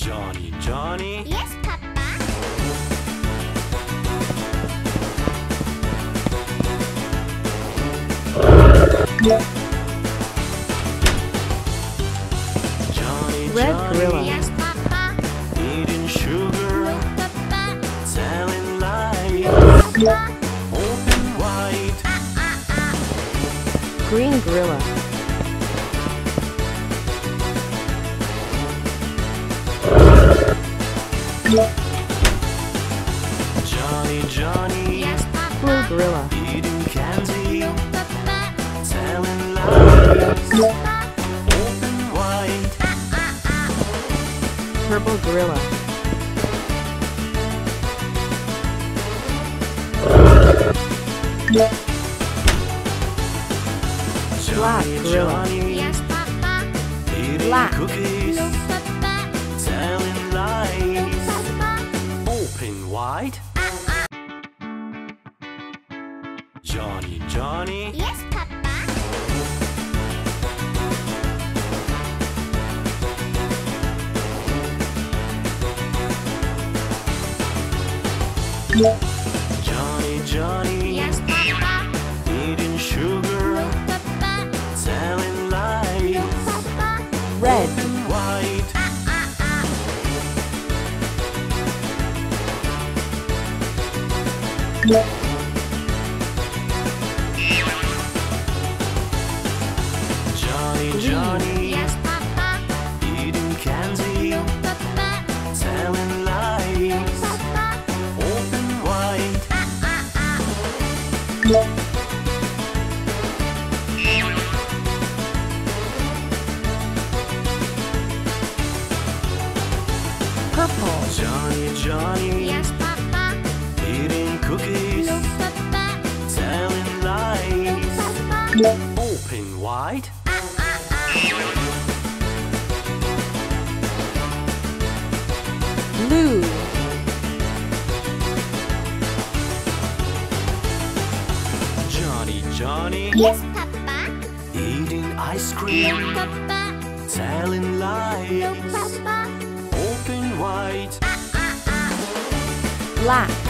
Johnny, Johnny. Yes, Papa. Johnny, Red Johnny. gorilla. Yes, Papa. Eating sugar, No, Papa. telling lies. Papa. Open wide. Ah, ah, ah. Green gorilla. Johnny, Johnny. Yes, Papa. Blue gorilla. Eating candy, No, Papa. telling lies. Open wide. Purple gorilla. Black gorilla. Yes, Papa. Eating Black. cookies, Johnny, Johnny. Yes, Papa. Johnny, Johnny. Yes, Papa. Eating sugar, No, Papa. telling lies. Papa. Red. Open wide. Johnny, Purple. Johnny, Johnny. Yes, Papa. Eating cookies, No, Papa. telling lies. Papa. Open wide. Blue. Johnny, Johnny. Yes, Papa. Eating ice cream, No, Papa. telling No, lies. Papa. Open wide. Ah, ah, ah. Black.